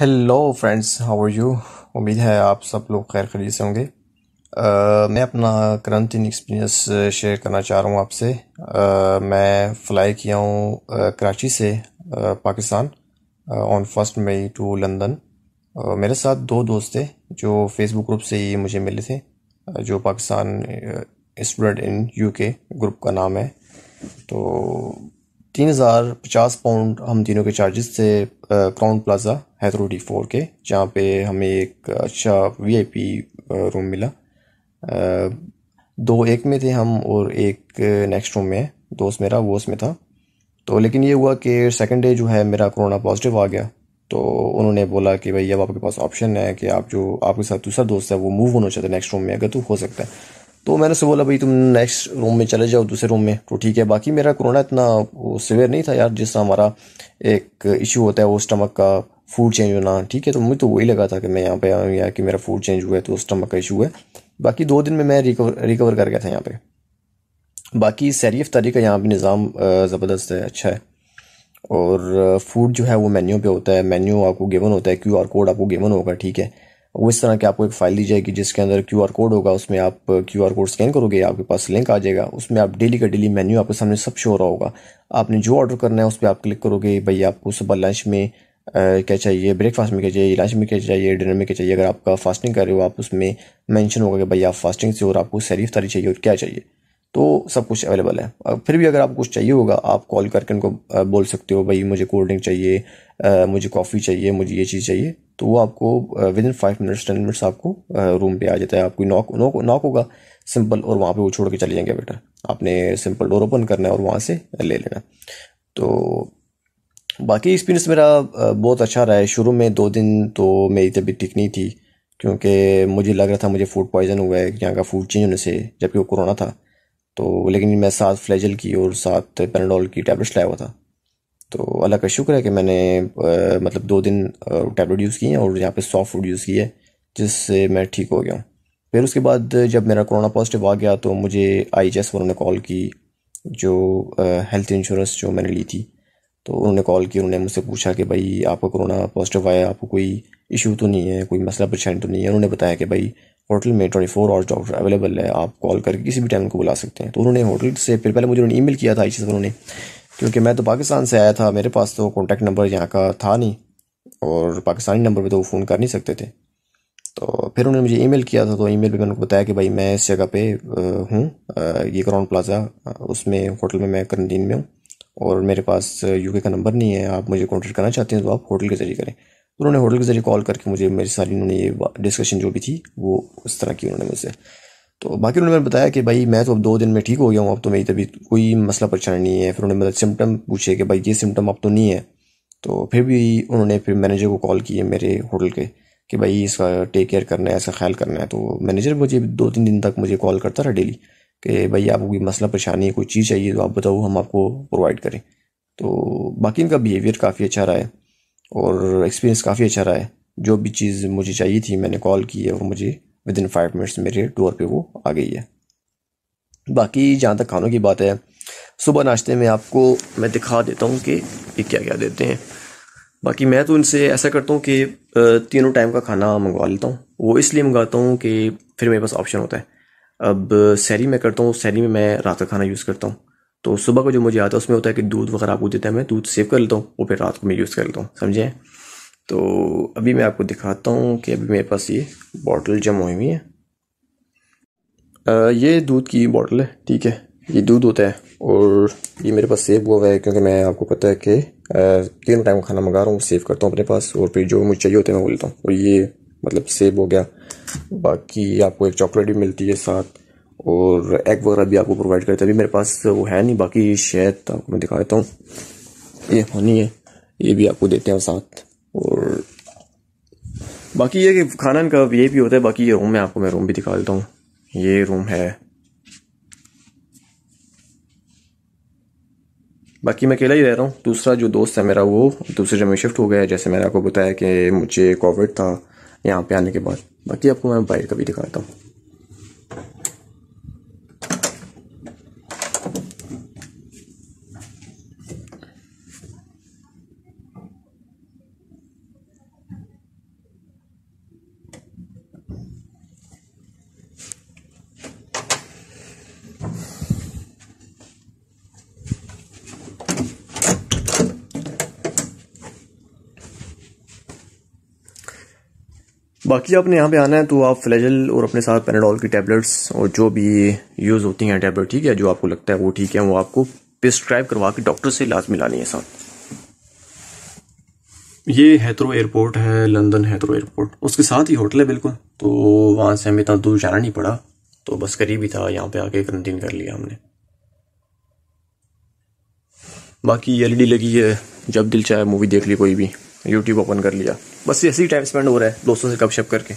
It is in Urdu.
Hello friends how are you امید ہے آپ سب لوگ خیر خرید سے ہوں گے۔ میں اپنا کرنٹین ایکسپیرینس شیئر کرنا چاہ رہا ہوں آپ سے۔ میں فلائی کیا ہوں کراچی سے Pakistan on first May to London میرے ساتھ دو دوست تھے جو فیس بک گروپ سے ہی مجھے ملے تھے جو Pakistan student in U K group کا نام ہے۔ تو تین ہزار پچاس پاؤنڈ ہم تینوں کے چارجز تھے کراؤن پلازا حیدرو ڈی فور کے، جہاں پہ ہمیں ایک اچھا وی آئی پی روم ملا۔ دو ایک میں تھے ہم اور ایک نیکسٹ روم میں دوست میرا، وہ اس میں تھا۔ تو لیکن یہ ہوا کہ سیکنڈ ڈے جو ہے میرا کرونا پازیٹیو آ گیا۔ تو انہوں نے بولا کہ بھائی اب آپ کے پاس آپشن ہے کہ آپ جو آپ کے ساتھ دوسرا دوست ہے، وہ موو ہونا چاہتے ہیں نیکسٹ روم میں، اگر تو ہو سکتا ہے۔ تو میں نے سے بولا، بھائی تم نیکسٹ روم میں چلے جاؤ، دوسرے روم میں۔ تو ٹھیک ہے، باقی میرا کرونا اتنا سویئر نہیں تھا یار، جس طرح ہمارا ایک ایشو ہوتا ہے، وہ اسٹمک کا فوڈ چینج ہونا۔ ٹھیک ہے، تو مجھے تو وہی لگا تھا کہ میں یہاں پہ آؤں یا کہ میرا فوڈ چینج ہوا ہے، تو اسٹمک کا ایشو ہے۔ باقی دو دن میں میں ریکور ریکور کر گیا تھا یہاں پہ۔ باقی سیری افطاری کا یہاں پہ نظام زبردست ہے اچھا ہے۔ اور فوڈ جو ہے، وہ مینیو پہ ہوتا ہے۔ مینیو آپ کو گیون ہوتا ہے کیو آر کوڈ آپ کو گیون ہوگا، ٹھیک ہے۔ وہ اس طرح کہ آپ کو ایک فائل دی جائے گی جس کے اندر کیو آر کوڈ ہوگا، اس میں آپ کیو آر کوڈ اسکین کرو گے آپ کے پاس لنک آ جائے گا، اس میں آپ ڈیلی کا ڈیلی مینیو آپ کے سامنے سب شو ہو رہا ہوگا۔ آپ نے جو آرڈر کرنا ہے، اس پہ آپ کلک کرو گے، بھائی آپ کو صبح لنچ میں کیا چاہیے بریک فاسٹ میں کیا چاہیے، لنچ میں کیا چاہیے، ڈنر میں کیا چاہیے، اگر آپ کا فاسٹنگ کر رہے ہو، آپ اس میں مینشن ہوگا کہ بھائی آپ فاسٹنگ سے اور آپ کو سیریف تاری چاہیے اور کیا چاہیے۔ تو سب کچھ اویلیبل ہے۔ پھر بھی اگر آپ کو کچھ چاہیے ہوگا، آپ کال کر کے ان کو بول سکتے ہو، بھائی مجھے کولڈ ڈرنک چاہیے مجھے کافی چاہیے، مجھے یہ چیز چاہیے۔ تو وہ آپ کو within five minutes ten minutes آپ کو روم پہ آ جاتا ہے۔ آپ کو ناک ناک ہوگا سمپل اور وہاں پہ وہ چھوڑ کے چلے جائیں گے بیٹر آپ نے سمپل ڈور اوپن کرنا ہے اور وہاں سے لے لینا۔ تو باقی ایکسپیرینس میرا بہت اچھا رہا ہے۔ شروع میں دو دن تو میری طبیعت ٹھیک نہیں تھی، کیونکہ مجھے لگ رہا تھا مجھے فوڈ پوائزن ہوا ہے یہاں کا فوڈ چینج ہونے سے، جبکہ وہ کرونا تھا۔ تو لیکن میں ساتھ فلیجل کی اور ساتھ پیناڈول کی ٹیبلٹس لایا ہوا تھا۔ تو اللہ کا شکر ہے کہ میں نے مطلب دو دن ٹیبلٹ یوز کی ہیں اور یہاں پہ سافٹ فوڈ یوز کی ہے جس سے میں ٹھیک ہو گیا ہوں۔ پھر اس کے بعد جب میرا کرونا پازیٹیو آ گیا تو مجھے آئی ایس والوں نے کال کی، جو ہیلتھ انشورنس جو میں نے لی تھی۔ تو انہوں نے کال کی، انہوں نے مجھ سے پوچھا کہ بھائی، آپ کا کرونا پازیٹیو آیا، آپ کو کوئی ایشو تو نہیں ہے، کوئی مسئلہ پریشانی تو نہیں ہے؟ انہوں نے بتایا کہ بھائی، ہوٹل میں twenty four hours doctor available ہے، آپ کال کر کے کسی بھی ٹائم کو بلا سکتے ہیں۔ تو انہوں نے ہوٹل سے، پھر پہلے مجھے انہوں نے ای میل کیا تھا آئی چیز انہوں نے۔ کیونکہ میں تو پاکستان سے آیا تھا، میرے پاس تو کانٹیکٹ نمبر یہاں کا تھا نہیں اور پاکستانی نمبر پہ تو وہ فون کر نہیں سکتے تھے۔ تو پھر انہوں نے مجھے ای میل کیا تھا، تو ای میل پہ میں نے کو بتایا کہ بھائی میں اس جگہ پہ ہوں یہ کراؤن پلازا اس میں ہوٹل میں میں کرنٹین میں ہوں اور میرے پاس یو کے کا نمبر نہیں ہے، آپ مجھے کانٹیکٹ کرنا چاہتے ہیں تو آپ ہوٹل کے ذریعے کریں۔ انہوں نے ہوٹل کے ذریعے کال کر کے مجھے میری ساری انہوں نے یہ ڈسکشن جو بھی تھی وہ اس طرح کی انہوں نے مجھ سے۔ تو باقی انہوں نے بتایا کہ بھائی میں تو اب دو دن میں ٹھیک ہو گیا ہوں، اب تو میری طبیعت کوئی مسئلہ پریشانی نہیں ہے۔ پھر انہوں نے مطلب سمٹم پوچھے کہ بھائی یہ سمٹم اب تو نہیں ہے۔ تو پھر بھی انہوں نے پھر مینیجر کو کال کی ہے میرے ہوٹل کے کہ بھائی اس کا ٹیک کیئر کرنا ہے ایسا خیال کرنا ہے۔ تو مینیجر مجھے دو تین دن تک مجھے کال کرتا رہا ڈیلی کہ بھائی آپ کو کوئی مسئلہ پریشانی ہے، کوئی چیز چاہیے تو آپ بتاؤ، ہم آپ کو پرووائڈ کریں۔ تو باقی ان کا بیہیویئر کافی اچھا رہا ہے اور ایکسپیرینس کافی اچھا رہا ہے۔ جو بھی چیز مجھے چاہیے تھی میں نے کال کی ہے اور مجھے ود ان فائیو منٹس میرے ڈور پہ وہ آ گئی ہے۔ باقی جہاں تک کھانوں کی بات ہے، صبح ناشتے میں آپ کو میں دکھا دیتا ہوں کہ یہ کیا کیا دیتے ہیں۔ باقی میں تو ان سے ایسا کرتا ہوں کہ تینوں ٹائم کا کھانا منگوا لیتا ہوں۔ وہ اس لیے منگواتا ہوں کہ پھر میرے پاس آپشن ہوتا ہے۔ اب سیری میں کرتا ہوں، سیری میں میں رات کا کھانا یوز کرتا ہوں۔ تو صبح کو جو مجھے آتا ہے، اس میں ہوتا ہے کہ دودھ وغیرہ آپ کو دیتا ہے، میں دودھ سیو کر لیتا ہوں، وہ پھر رات کو میں یوز کر لیتا ہوں سمجھیں تو ابھی میں آپ کو دکھاتا ہوں کہ ابھی میرے پاس یہ بوٹل جمع ہوئی ہوئی ہے یہ دودھ کی بوٹل ہے، ٹھیک ہے۔ یہ دودھ ہوتا ہے اور یہ میرے پاس سیو ہوا ہوا ہے کیونکہ میں آپ کو پتہ ہے کہ تینوں ٹائم کھانا منگا رہا ہوں سیو کرتا ہوں اپنے پاس اور پھر جو مجھے چاہیے ہوتے ہیں میں بولتا ہوں۔ اور یہ مطلب سیو ہو گیا۔ باقی آپ کو ایک چاکلیٹ بھی ملتی ہے ساتھ اور ایگ وغیرہ بھی آپ کو پرووائڈ کرتے ہیں ابھی میرے پاس وہ ہے نہیں، باقی شہد آپ کو میں دکھا دیتا ہوں۔ یہ ہونی ہے، یہ بھی آپ کو دیتے ہیں ساتھ۔ اور باقی یہ کہ کھانا ان کا یہ بھی ہوتا ہے، باقی یہ روم ہے آپ کو میں روم بھی دکھا دیتا ہوں۔ یہ روم ہے۔ باقی میں اکیلا ہی رہ رہا ہوں۔ دوسرا جو دوست ہے میرا وہ دوسرے جگہ میں شفٹ ہو گیا ہے، جیسے میں نے آپ کو بتایا کہ مجھے کووڈ تھا یہاں پہ آنے کے بعد۔ باقی آپ کو میں باہر کا بھی دکھاتا ہوں۔ باقی آپ نے یہاں پہ آنا ہے تو آپ فلیجل اور اپنے ساتھ پیناڈول کی ٹیبلٹس اور جو بھی یوز ہوتی ہیں ٹیبلٹ ٹھیک ہے؟ جو آپ کو لگتا ہے وہ ٹھیک ہے، وہ آپ کو پرسکرائب کروا کے ڈاکٹر سے لازمی لانی ہے ساتھ۔ یہ ہیترو ایئرپورٹ ہے لندن ہیترو ایئرپورٹ اس کے ساتھ ہی ہوٹل ہے بالکل۔ تو وہاں سے ہمیں اتنا دور جانا نہیں پڑا۔ تو بس قریب ہی تھا، یہاں پہ آ کے کرنٹین کر لیا ہم نے۔ باقی ایل ای ڈی لگی ہے، جب دل چاہے مووی دیکھ لی کوئی بھی۔ یوٹیوب اوپن کر لیا۔ بس ایسے ہی ٹائم اسپینڈ ہو رہا ہے، دوستوں سے کپ شپ کر کے۔